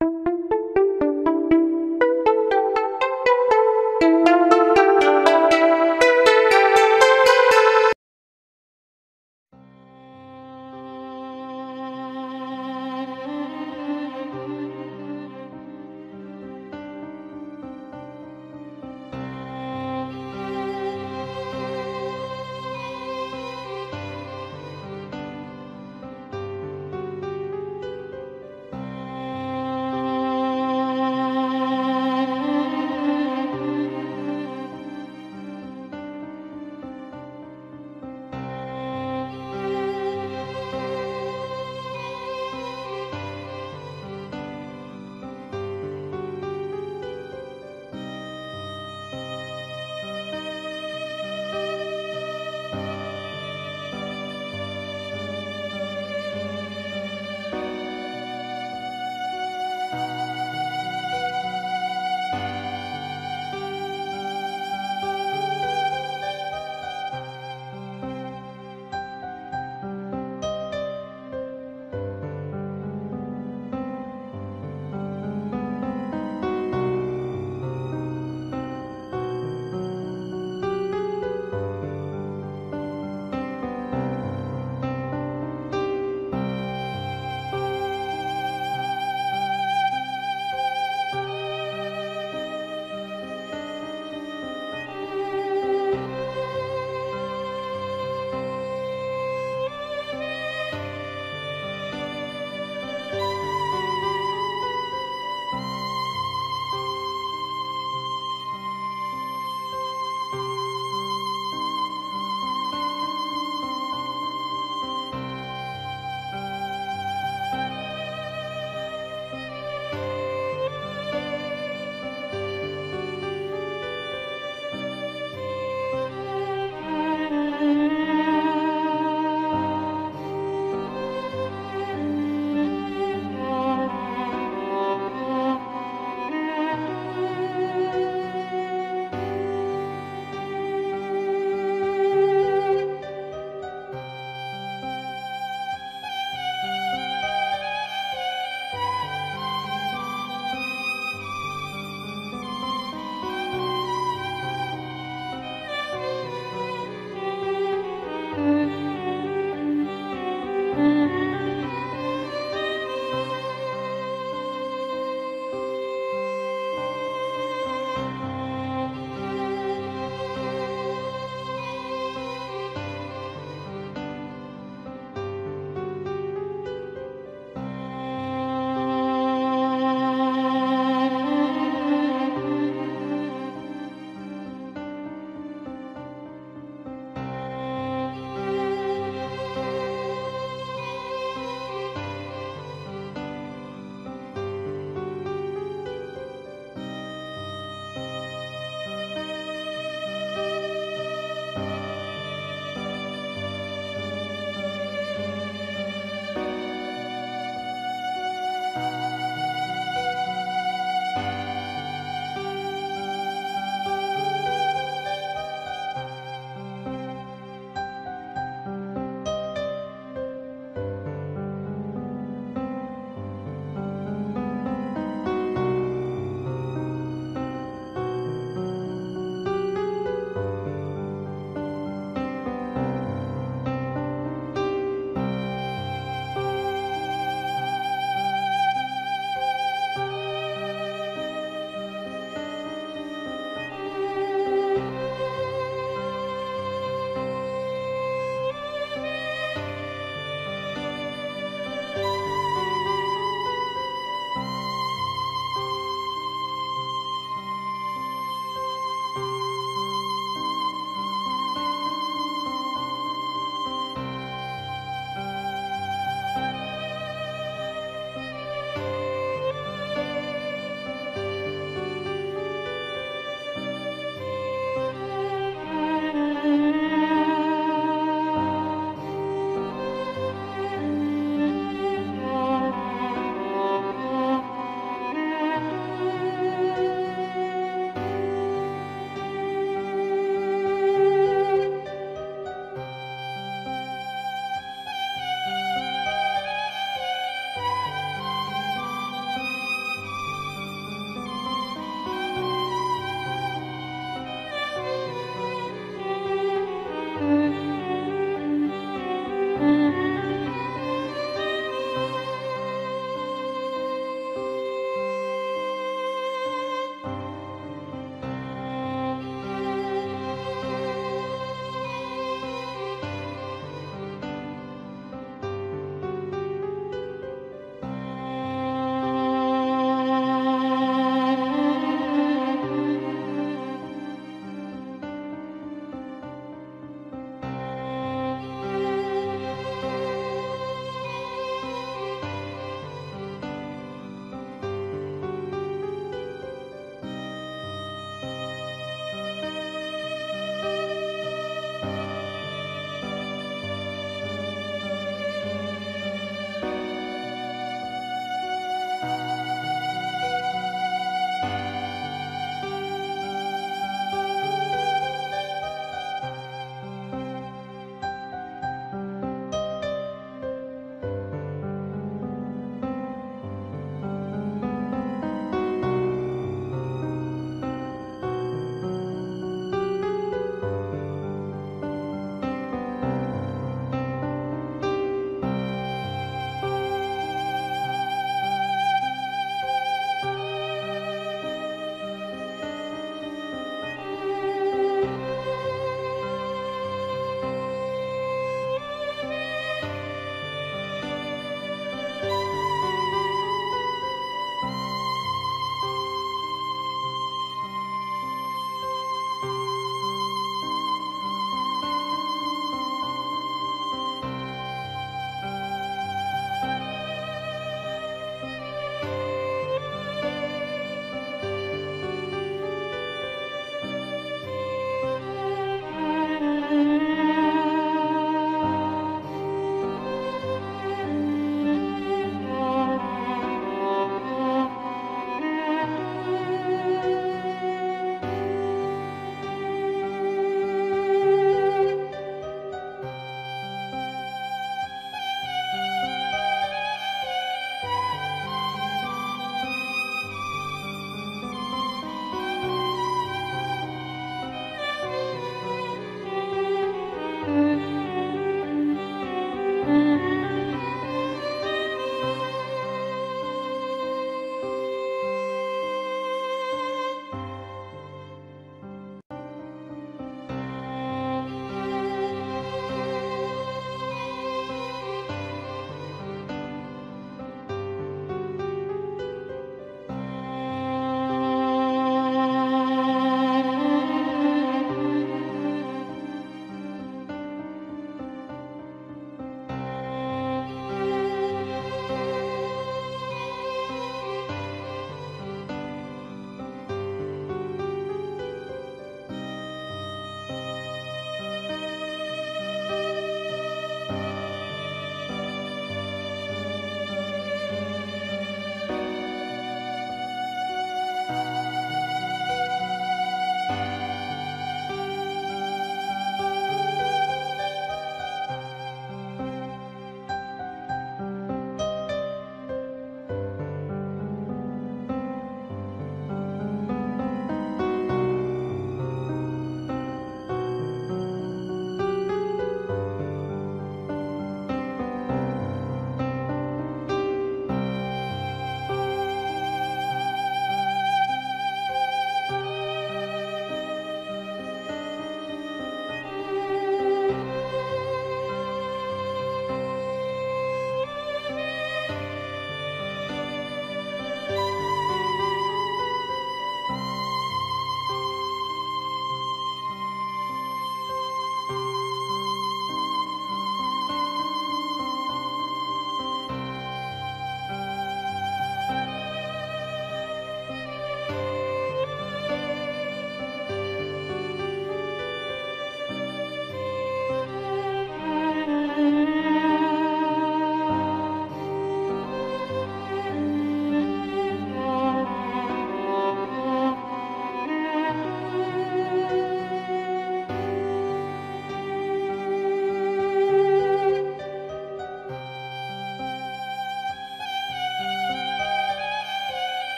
you.